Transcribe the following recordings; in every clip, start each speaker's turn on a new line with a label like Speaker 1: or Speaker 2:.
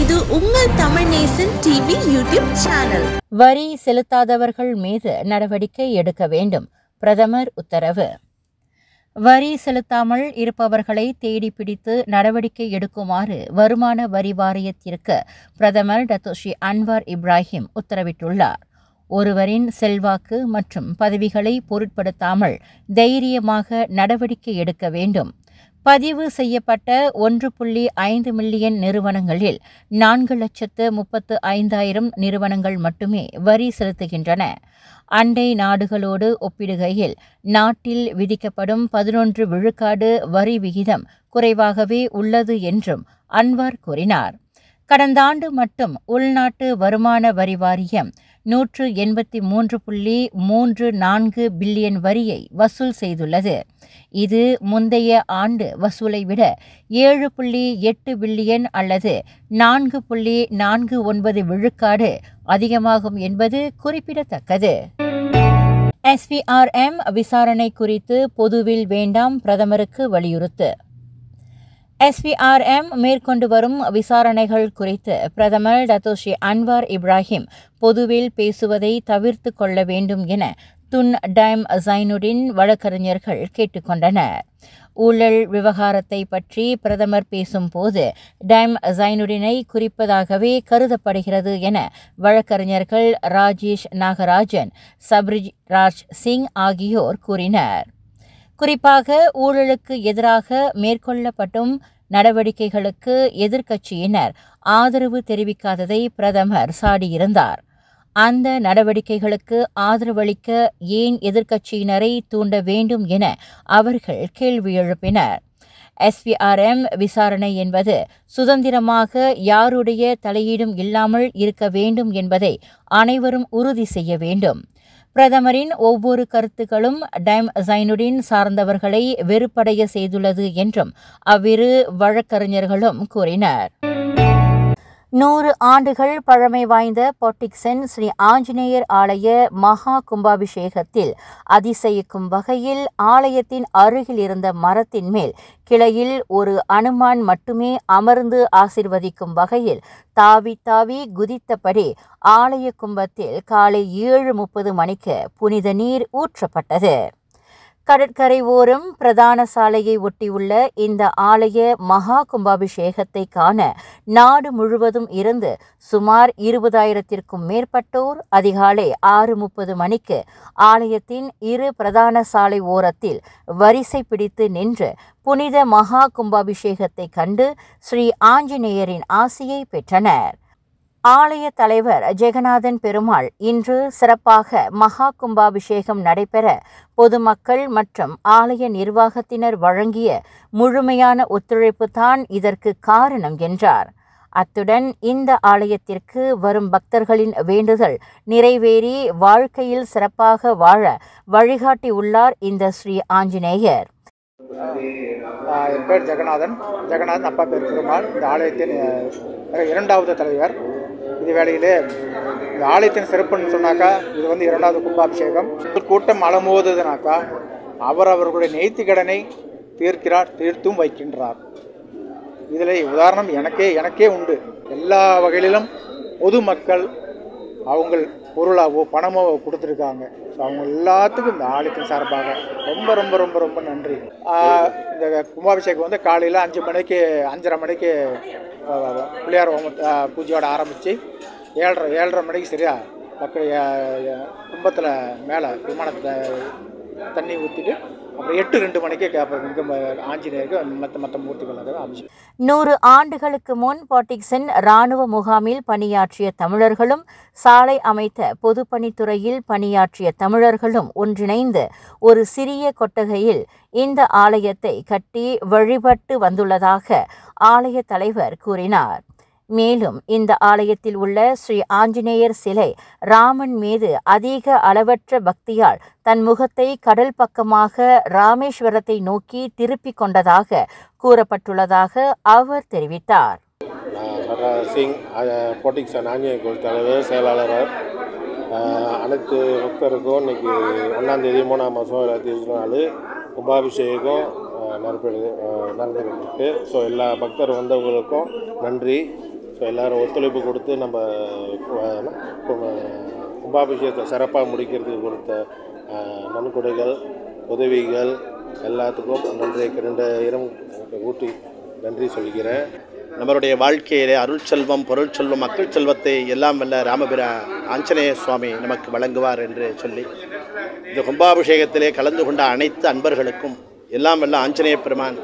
Speaker 1: இது உங்கள் Tamil Nesan TV YouTube channel
Speaker 2: வரி செலுத்தாதவர்கள் மீது நடவடிக்கை எடுக்க வேண்டும். பிரதமர் உத்தரவு. வரி செலுத்தாமல் இருப்பவர்களை தேடி பிடித்து நடவடிக்கை எடுக்குமாறு வருமான வரி வாரியத்திற்கு பிரதமர் டத்தோஷி அன்வார் இப்ராஹிம் உத்தரவிட்டுள்ளார். ஒருவரின் செல்வாக்கு மற்றும் பதவிகளை பொருட்படுத்தாமல் தைரியமாக நடவடிக்கை எடுக்க வேண்டும். பதிவு செய்யப்பட்ட ஒன்று புள்ளி ஐந்து மில்லியன் நிறுவனங்களில் நான்கு லட்சத்து முப்பத்து ஐந்தாயிரம் நிறுவனங்கள் மட்டுமே வரி செலுத்துகின்றன. அண்டை நாடுகளோடு ஒப்பிடுகையில் நாட்டில் விதிக்கப்படும் பதினொன்று விழுக்காடு வரி விகிதம் குறைவாகவே உள்ளது என்றும் அன்வார் கூறினார். கடந்த ஆண்டு மட்டும் உள்நாட்டு வருமான வரி வாரியம் நூற்று எண்பத்தி மூன்று புள்ளி மூன்று நான்கு பில்லியன் வரியை வசூல் செய்துள்ளது. இது முந்தைய ஆண்டு வசூலை விட ஏழு புள்ளி எட்டு பில்லியன் அல்லது நான்கு புள்ளி நான்கு ஒன்பது விழுக்காடு அதிகமாகும் என்பது குறிப்பிடத்தக்கது. எஸ்பிஆர்எம் விசாரணை குறித்து பொதுவில் வேண்டாம் பிரதமருக்கு வலியுறுத்து. எஸ்விஆர்எம் மேற்கொண்டு வரும் விசாரணைகள் குறித்து பிரதமர் டத்தோஷி அன்வார் இப்ராஹிம் பொதுவில் பேசுவதை தவிர்த்து கொள்ள வேண்டும் என துன் டைம் ஜைனுடின் வழக்கறிஞர்கள் கேட்டுக்கொண்டனர் ஊழல் விவகாரத்தை பற்றி பிரதமர் பேசும்போது டைம் ஜைனுடினை குறிப்பதாகவே கருதப்படுகிறது என வழக்கறிஞர்கள் ராஜேஷ் நாகராஜன் சப்ரிஜ் ராஜ் சிங் ஆகியோர் கூறினர். குறிப்பாக ஊழலுக்கு எதிராக மேற்கொள்ளப்படும் நடவடிக்கைகளுக்கு எதிர்க்கட்சியினர் ஆதரவு தெரிவிக்காததை பிரதமர் சாடியிருந்தார். அந்த நடவடிக்கைகளுக்கு ஆதரவளிக்க ஏன் எதிர்க்கட்சியினரை தூண்ட வேண்டும் என அவர்கள் கேள்வி எழுப்பினர். எஸ்பிஆர்எம் விசாரணை என்பது சுதந்திரமாக யாருடைய தலையீடும் இல்லாமல் இருக்க வேண்டும் என்பதை அனைவரும் உறுதி செய்ய வேண்டும். பிரதமரின் ஒவ்வொரு கருத்துக்களும் டைம் ஜைனுடின் சார்ந்தவர்களை வெறுப்படைய செய்துள்ளது என்றும் அவ்விரு வழக்கறிஞர்களும் கூறினர். நூறு ஆண்டுகள் பழமை வாய்ந்த பொட்டிக்சன் ஸ்ரீ ஆஞ்சநேயர் ஆலய மகா கும்பாபிஷேகத்தில் அதிசயிக்கும் வகையில் ஆலயத்தின் அருகில் இருந்த மரத்தின் மேல் கிளையில் ஒரு அனுமான் மட்டுமே அமர்ந்து ஆசிர்வதிக்கும் வகையில் தாவி தாவி குதித்தபடி ஆலய கும்பத்தில் காலை ஏழு முப்பது மணிக்கு புனித நீர் ஊற்றப்பட்டது. கடற்கரை ஓரம் பிரதான சாலையை ஒட்டியுள்ள இந்த ஆலய மகா கும்பாபிஷேகத்தை காண நாடு முழுவதும் இருந்து சுமார் இருபதாயிரத்திற்கும் மேற்பட்டோர் அதிகாலை ஆறு முப்பது மணிக்கு ஆலயத்தின் இரு பிரதான சாலை ஓரத்தில் வரிசை பிடித்து நின்று புனித மகா கும்பாபிஷேகத்தை கண்டு ஸ்ரீ ஆஞ்சநேயரின் ஆசியை பெற்றனர். ஆலய தலைவர் ஜெகநாதன் பெருமாள் இன்று சிறப்பாக மகா கும்பாபிஷேகம் நடைபெற பொதுமக்கள் மற்றும் ஆலய நிர்வாகத்தினர் வழங்கிய முழுமையான ஒத்துழைப்பு தான் இதற்கு காரணம் என்றார். அத்துடன் இந்த ஆலயத்திற்கு வரும் பக்தர்களின் வேண்டுதல் நிறைவேறி வாழ்க்கையில் சிறப்பாக வாழ வழிகாட்டி உள்ளார் இந்த ஸ்ரீ ஆஞ்சநேயர்.
Speaker 3: என் பேர் ஜெகநாதன். ஜெகநாதன் அப்பா பேர் பெருமாள். இந்த ஆலயத்தின் இரண்டாவது தலைவர். இது வேளையிலே இந்த ஆலயத்தின் சிறப்புன்னு சொன்னாக்கா இது வந்து இரண்டாவது கும்பாபிஷேகம். கூட்டம் அலமோதுனாக்கா அவர் அவர்களுடைய நெய்த்திக்கடனை கடனை தீர்க்கிறார் தீர்த்தும் வைக்கின்றார். இதில் உதாரணம் எனக்கே எனக்கே உண்டு. எல்லா வகையிலும் பொதுமக்கள் அவங்கள் பொருளாகவோ பணமோ கொடுத்துருக்காங்க. ஸோ அவங்க எல்லாத்துக்கும் இந்த ஆலயத்தின் சார்பாக ரொம்ப ரொம்ப ரொம்ப ரொம்ப நன்றி. இந்த கும்பாபிஷேகம் வந்து காலையில் அஞ்சு மணிக்கு அஞ்சரை மணிக்கு பிள்ளையார் ஹோம பூஜையோடு பூஜையோட ஆரம்பித்து ஏழரை ஏழரை மணிக்கு சரியா பக்கம் கும்பத்தில் மேலே விமானத்தில் தண்ணி ஊற்றிட்டு எட்டு ரெண்டு மணிக்கே கேட்பாங்க ஆஞ்சநேயருக்கு மற்ற மற்ற மூர்த்திகளுக்கு அபிஷேகம்.
Speaker 2: நூறு ஆண்டுகளுக்கு முன் பாட்டிக்சன் இராணுவ முகாமில் பணியாற்றிய தமிழர்களும் சாலை அமைத்த பொதுப்பணித்துறையில் பணியாற்றிய தமிழர்களும் ஒன்றிணைந்து ஒரு சிறிய கொட்டகையில் இந்த ஆலயத்தை கட்டி வழிபட்டு வந்துள்ளதாக ஆலய தலைவர் கூறினார். மேலும் இந்த ஆலயத்தில் உள்ள ஸ்ரீ ஆஞ்சநேயர் சிலை ராமன் மீது அதிக அளவற்ற பக்தியால் தன் முகத்தை கடல் பக்கமாக ராமேஸ்வரத்தை நோக்கி திருப்பிக் கொண்டதாக கூறப்பட்டுள்ளதாக அவர் தெரிவித்தார்.
Speaker 4: சிங் போட்டிக்ஸ் ஆஞ்சநேய கோயில் தலைவர் செயலாளர் அனைத்து பக்தருக்கும் இன்னைக்கு ஒன்றாந்தேதி மூணாம் மாதம் ரெண்டாயிரத்தி இருபத்தி நாலு கும்பாபிஷேகம் அஹ், நடந்துகிட்டு ஸோ எல்லா பக்தர் வந்தவங்களுக்கும் நன்றி. எல்லோரும் ஒத்துழைப்பு கொடுத்து நம்ம கும்பாபிஷேகத்தை சிறப்பாக முடிக்கிறதுக்கு கொடுத்த நன்கொடைகள் உதவிகள் எல்லாத்துக்கும் நன்றி ரெண்டு இரம் ஊட்டி நன்றி சொல்கிறேன்.
Speaker 5: நம்மளுடைய வாழ்க்கையிலே அருள் செல்வம் பொருள் செல்வம் மக்கள் செல்வத்தை எல்லாம் வல்ல ராமபிரா ஆஞ்சநேய சுவாமி நமக்கு வழங்குவார் என்று சொல்லி இந்த கும்பாபிஷேகத்திலே கலந்து கொண்ட அனைத்து அன்பர்களுக்கும் எல்லாம் வல்ல ஆஞ்சநேய பெருமான்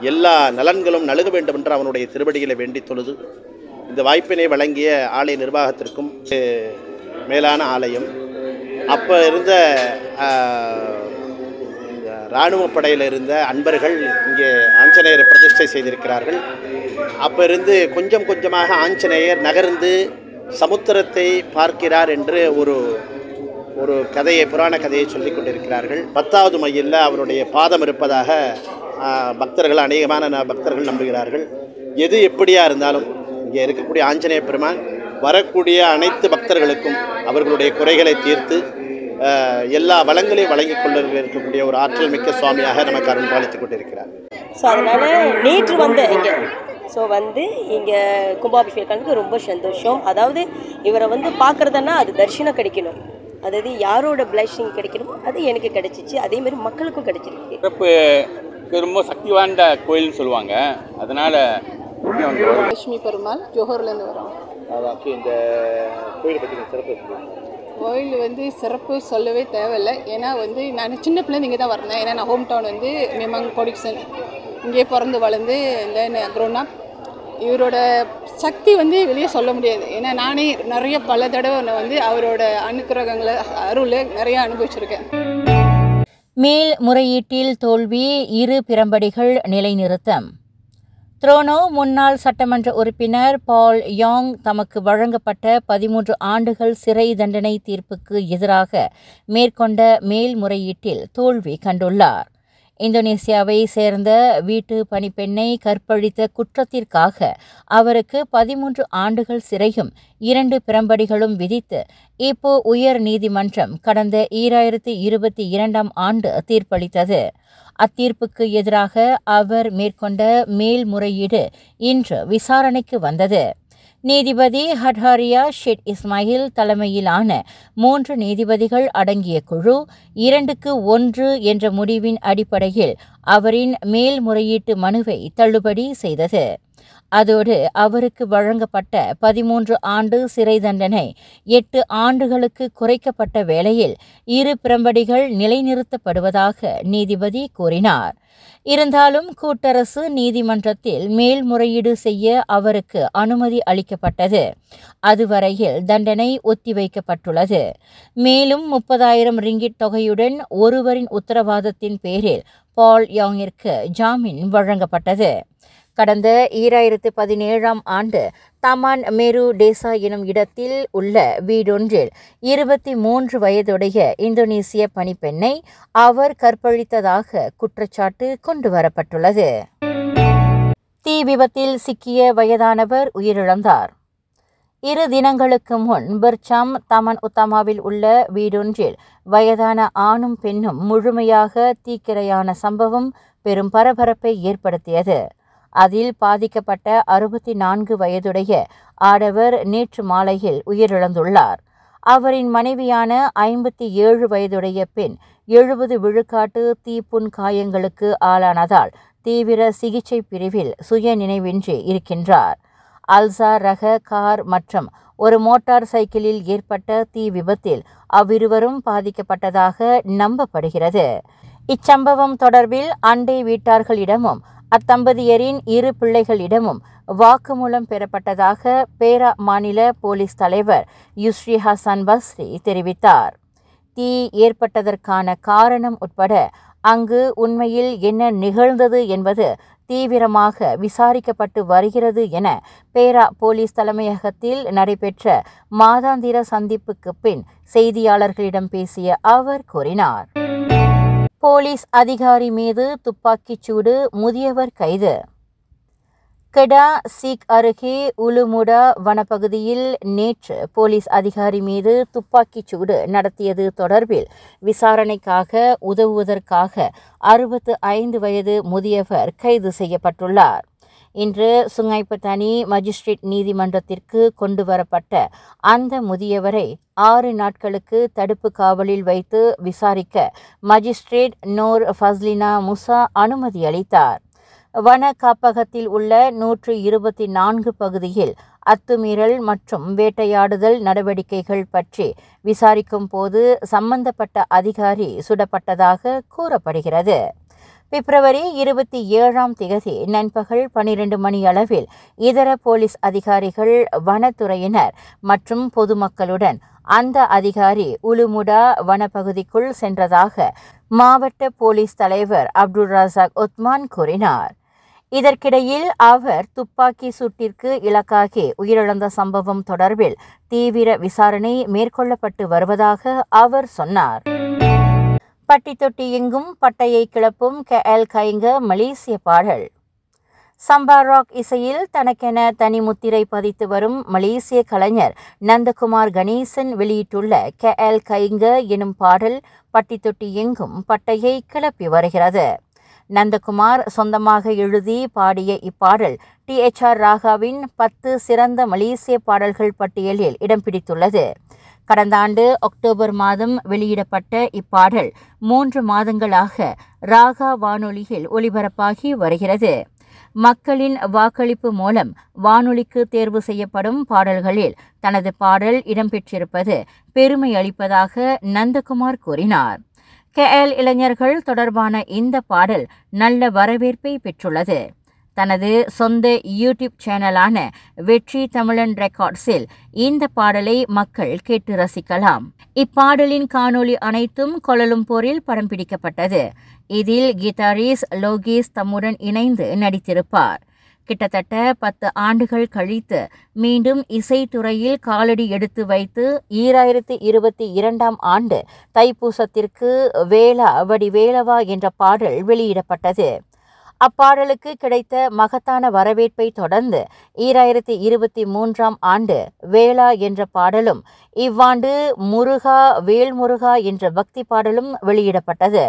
Speaker 5: எல்லா நலன்களும் நழுக வேண்டும் என்று அவனுடைய திருவடிகளை வேண்டி தொழுது இந்த வாய்ப்பினை வழங்கிய ஆலய நிர்வாகத்திற்கும் மேலான ஆலயம். அப்போ இருந்த ஆஹ், இராணுவ படையில் இருந்த அன்பர்கள் இங்கே ஆஞ்சநேயரை பிரதிஷ்டை செய்திருக்கிறார்கள். அப்போ இருந்து கொஞ்சம் கொஞ்சமாக ஆஞ்சநேயர் நகர்ந்து சமுத்திரத்தை பார்க்கிறார் என்று ஒரு ஒரு கதையை புராண கதையை சொல்லிக் கொண்டிருக்கிறார்கள். பத்தாவது மையில் அவருடைய பாதம் இருப்பதாக பக்தர்கள் அநேகமான பக்தர்கள் நம்புகிறார்கள். எது எப்படியாக இருந்தாலும் இங்கே இருக்கக்கூடிய ஆஞ்சநேய பெருமான் வரக்கூடிய அனைத்து பக்தர்களுக்கும் அவர்களுடைய குறைகளை தீர்த்து எல்லா வளங்களையும் வழங்கிக் கொள்ள இருக்கக்கூடிய ஒரு ஆற்றல் மிக்க சுவாமியாக நமக்கு அருள் பாலித்துக் கொண்டிருக்கிறார்.
Speaker 6: ஸோ அதனால் நேற்று வந்தேன் இங்கே ஸோ வந்து இங்கே கும்பாபிஷேகத்துக்கு ரொம்ப சந்தோஷம். அதாவது இவரை வந்து பார்க்குறதுன்னா அது தரிசனம் கிடைக்கணும். அதாவது யாரோட பிளஷிங் கிடைக்கணுமோ அது எனக்கு கிடைச்சிச்சு. அதே மாதிரி மக்களுக்கும் கிடைச்சிருக்கு.
Speaker 7: சிறப்பு ரொம்ப சக்தி வாய்ந்த கோயில்னு சொல்லுவாங்க. அதனால்
Speaker 8: லட்சுமி பெருமாள் ஜோஹர்லேருந்து வரோம்.
Speaker 5: இந்த கோயிலை பற்றி சிறப்பு
Speaker 8: கோயில் வந்து சிறப்பு சொல்லவே தேவையில்லை. ஏன்னா வந்து நான் சின்ன பிள்ளைங்க இங்கே தான் வரேன் ஏன்னா நான் ஹோம் டவுன் வந்து மிமங் கொடிக்சன் இங்கே பிறந்து வளர்ந்து தென் க்ரோன் இவரோட சக்தி வந்து வெளியே சொல்ல முடியாது. ஏன்னா நானே நிறைய பல தடவை நான் வந்து அவரோட அனுக்கிரகங்களை அருளை நிறைய அனுபவிச்சிருக்கேன்.
Speaker 2: மேல் முறையீட்டில் தோல்வி இரு பிரம்படிகள் நிலைநிறுத்தம். த்ரோனோ முன்னாள் சட்டமன்ற உறுப்பினர் பால் யாங் தமக்கு வழங்கப்பட்ட பதிமூன்று ஆண்டுகள் சிறை தண்டனை தீர்ப்புக்கு எதிராக மேற்கொண்ட மேல்முறையீட்டில் தோல்வி கண்டுள்ளார். இந்தோனேசியாவை சேர்ந்த வீட்டு பணிப்பெண்ணை கற்பழித்த குற்றத்திற்காக அவருக்கு பதிமூன்று ஆண்டுகள் சிறையும் இரண்டு பிரம்படிகளும் விதித்து இப்போ உயர் நீதிமன்றம் கடந்த ஈராயிரத்தி இருபத்தி இரண்டாம் ஆண்டு தீர்ப்பளித்தது. அத்தீர்ப்புக்கு எதிராக அவர் மேற்கொண்ட மேல்முறையீடு இன்று விசாரணைக்கு வந்தது. நீதிபதி ஹட்ஹாரியா ஷெட் இஸ்மாயில் தலைமையிலான மூன்று நீதிபதிகள் அடங்கிய குழு இரண்டுக்கு ஒன்று என்ற முடிவின் அடிப்படையில் அவரின் மேல்முறையீட்டு மனுவை தள்ளுபடி செய்தது. அதோடு அவருக்கு வழங்கப்பட்ட பதிமூன்று ஆண்டு சிறை தண்டனை எட்டு ஆண்டுகளுக்கு குறைக்கப்பட்ட வேளையில் இரு பிரம்படிகள் நிலைநிறுத்தப்படுவதாக நீதிபதி கூறினார். இருந்தாலும் கூட்டரசு நீதிமன்றத்தில் மேல்முறையீடு செய்ய அவருக்கு அனுமதி அளிக்கப்பட்டது. அதுவரையில் தண்டனை ஒத்திவைக்கப்பட்டுள்ளது. மேலும் முப்பதாயிரம் ரிங்கிட் தொகையுடன் ஒருவரின் உத்தரவாதத்தின் பேரில் பால் யாங்கிற்கு ஜாமீன் வழங்கப்பட்டது. கடந்த ஈராயிரத்து பதினேழாம் ஆண்டு தமான் மேரு டேசா எனும் இடத்தில் உள்ள வீடொன்றில் இருபத்தி மூன்று வயதுடைய இந்தோனேசிய பணிப்பெண்ணை அவர் கற்பழித்ததாக குற்றச்சாட்டு கொண்டுவரப்பட்டுள்ளது தீ விபத்தில் சிக்கிய வயதானவர் உயிரிழந்தார். இரு தினங்களுக்கு முன் பிர்சாம் தமன் உத்தமாவில் உள்ள வீடொன்றில் வயதான ஆணும் பெண்ணும் முழுமையாக தீக்கிரையான சம்பவம் பெரும் பரபரப்பை ஏற்படுத்தியது. அதில் பாதிக்கப்பட்ட அறுபத்தி நான்கு வயதுடைய ஆடவர் நேற்று மாலையில் உயிரிழந்துள்ளார். அவரின் மனைவியான ஐம்பத்தி ஏழு வயதுடைய பெண் எழுபது விழுக்காட்டு தீப்புண் காயங்களுக்கு ஆளானதால் தீவிர சிகிச்சை பிரிவில் சுய நினைவின்றி இருக்கின்றார். அல்சா ரக கார் மற்றும் ஒரு மோட்டார் சைக்கிளில் ஏற்பட்ட தீ விபத்தில் அவ்விருவரும் பாதிக்கப்பட்டதாக நம்பப்படுகிறது. இச்சம்பவம் தொடர்பில் அண்டை வீட்டார்களிடமும் அத்தம்பதியரின் இரு பிள்ளைகளிடமும் வாக்குமூலம் பெறப்பட்டதாக பேரா மாநில போலீஸ் தலைவர் யுஸ்ரி ஹசன் பஸ்ரி தெரிவித்தார். தீ ஏற்பட்டதற்கான காரணம் உட்பட அங்கு உண்மையில் என்ன நிகழ்ந்தது என்பது தீவிரமாக விசாரிக்கப்பட்டு வருகிறது என பேரா போலீஸ் தலைமையகத்தில் நடைபெற்ற மாதாந்திர சந்திப்புக்கு பின் செய்தியாளர்களிடம் பேசிய அவர் கூறினார். போலீஸ் அதிகாரி மீது துப்பாக்கிச் சூடு முதியவர் கைது. கெடா சீக் அருகே உலுமுடா வனப்பகுதியில் நேற்று போலீஸ் அதிகாரி மீது துப்பாக்கிச் சூடு நடத்தியது தொடர்பில் விசாரணைக்காக உதவுவதற்காக அறுபத்து ஐந்து வயது முதியவர் கைது செய்யப்பட்டுள்ளார். இன்று சுங்கைப்பத்தானி மஜிஸ்ட்ரேட் நீதிமன்றத்திற்கு கொண்டு வரப்பட்ட அந்த முதியவரை ஆறு நாட்களுக்கு தடுப்பு காவலில் வைத்து விசாரிக்க மஜிஸ்ட்ரேட் நோர் ஃபஸ்லினா முசா அனுமதி அளித்தார். வன காப்பகத்தில் உள்ள நூற்று இருபத்தி நான்கு பகுதியில் அத்துமீறல் மற்றும் வேட்டையாடுதல் நடவடிக்கைகள் பற்றி விசாரிக்கும் போது சம்பந்தப்பட்ட அதிகாரி சுடப்பட்டதாக கூறப்படுகிறது. பிப்ரவரி இருபத்தி ஏழாம் திகதி நண்பகல் பனிரெண்டு மணி அளவில் இதர போலீஸ் அதிகாரிகள் வனத்துறையினர் மற்றும் பொதுமக்களுடன் அந்த அதிகாரி உலுமுடா வனப்பகுதிக்குள் சென்றதாக மாவட்ட போலீஸ் தலைவர் அப்துல் ரசாக் ஒத்மான் கூறினார். இதற்கிடையில் அவர் துப்பாக்கி சூட்டிற்கு இலக்காகி உயிரிழந்த சம்பவம் தொடர்பில் தீவிர விசாரணை மேற்கொள்ளப்பட்டு வருவதாக அவர் சொன்னார். பட்டி தொட்டி எங்கும் பட்டையை கிளப்பும் கே எல் கைங்க மலேசிய பாடல். சம்பா ராக் இசையில் தனக்கென தனி முத்திரை பதித்து வரும் மலேசிய கலைஞர் நந்தகுமார் கணேசன் வெளியிட்டுள்ள கே எல் கைங்க எனும் பாடல் பட்டி தொட்டி எங்கும் பட்டையை கிளப்பி வருகிறது. நந்தகுமார் சொந்தமாக எழுதி பாடிய இப்பாடல் டி எச் ஆர் ராகாவின் பத்து சிறந்த மலேசிய பாடல்கள் பட்டியலில் இடம் பிடித்துள்ளது. கடந்த ஆண்டு அக்டோபர் மாதம் வெளியிடப்பட்ட இப்பாடல் மூன்று மாதங்களாக ராகா வானொலியில் ஒலிபரப்பாகி வருகிறது. மக்களின் வாக்களிப்பு மூலம் வானொலிக்கு தேர்வு செய்யப்படும் பாடல்களில் தனது பாடல் இடம்பெற்றிருப்பது பெருமை அளிப்பதாக நந்தகுமார் கூறினார். கேஎல் இளைஞர்கள் தொடர்பான இந்த பாடல் நல்ல வரவேற்பை பெற்றுள்ளது. தனது சொந்த யூடியூப் சேனலான வெற்றி தமிழன் ரெக்கார்ட்ஸில் இந்த பாடலை மக்கள் கேட்டு ரசிக்கலாம். இப்பாடலின் காணொளி அனைத்தும் கொலலும் போரில் படம் பிடிக்கப்பட்டது. இதில் கீதாரீஸ் லோகேஷ் தம்முடன் இணைந்து நடித்திருப்பார். கிட்டத்தட்ட பத்து ஆண்டுகள் கழித்து மீண்டும் இசைத்துறையில் காலடி எடுத்து வைத்து ஈராயிரத்தி இருபத்தி இரண்டாம் ஆண்டு தைப்பூசத்திற்கு வேளா வடி வேலவா என்ற பாடல் வெளியிடப்பட்டது. அப்பாடலுக்கு கிடைத்த மகத்தான வரவேற்பை தொடர்ந்து ஈராயிரத்தி இருபத்தி மூன்றாம் ஆண்டு வேளா என்ற பாடலும் இவ்வாண்டு முருகா வேல்முருகா என்ற பக்தி பாடலும் வெளியிடப்பட்டது.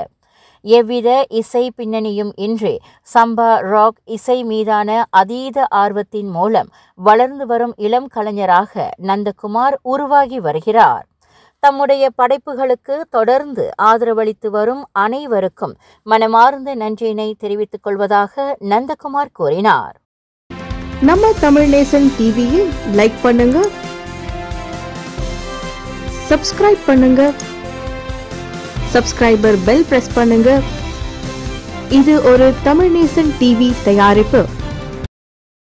Speaker 2: எவ்வித இசை பின்னணியும் இன்றி சம்பா ராக் இசை மீதான அதீத ஆர்வத்தின் மூலம் வளர்ந்து வரும் இளம் கலைஞராக நந்தகுமார் உருவாகி வருகிறார். தம்முடைய படைப்புகளுக்கு தொடர்ந்து ஆதரவளித்து வரும் அனைவருக்கும் மனமார்ந்த நன்றியினை தெரிவித்துக் கொள்வதாக நந்தகுமார் கூறினார்.
Speaker 1: நம்ம தமிழ் நேசன் டிவியில் லைக் பண்ணுங்க சப்ஸ்கிரைப் பண்ணுங்க சப்ஸ்கிரைபர் பெல் பிரஸ் பண்ணுங்க. இது ஒரு தமிழ் நேசன் டிவி தயாரிப்பு.